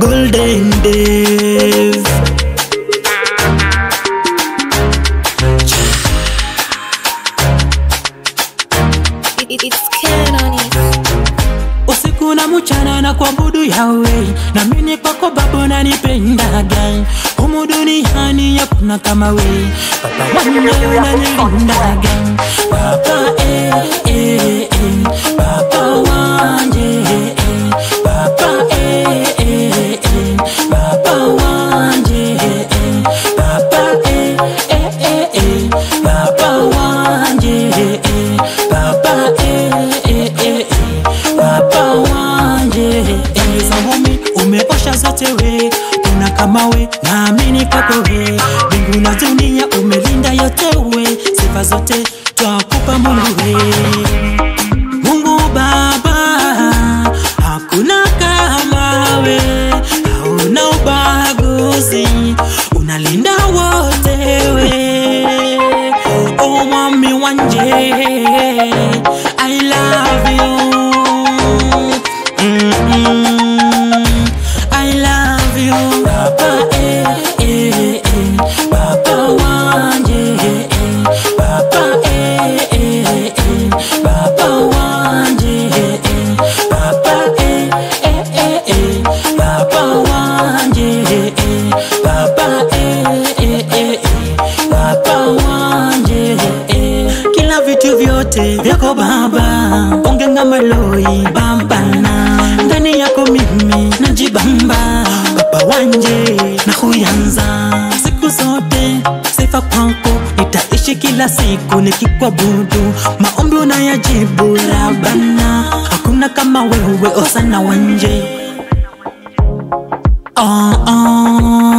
Golden Days. It, it's Canon. usiku na mchana na kuabudu yawe namini kwako baba nanipendaga humu duniani hakuna kama we. Baba wanne unanilindaga baba eh, eh, eh, enzi za ngumi umeosha zote we. Tena kama we naamini kwako we. Mbingu na dunia umelinda yote we. Sifa zote twakupa mungu we. Mungu baba hakuna kama we. Hauna ubaguzi unalinda wote we. Oh wanje i love you vyote vyako Baba, ongenga maloi bambana. Ndani yako mimi najibamba. Baba wanje na huyanza. Siku zote sifa kwako nitaishi kila siku nikikwabudu. Maombi unayajibu Rabana hakuna kama wewe osana wanje. Oh, oh.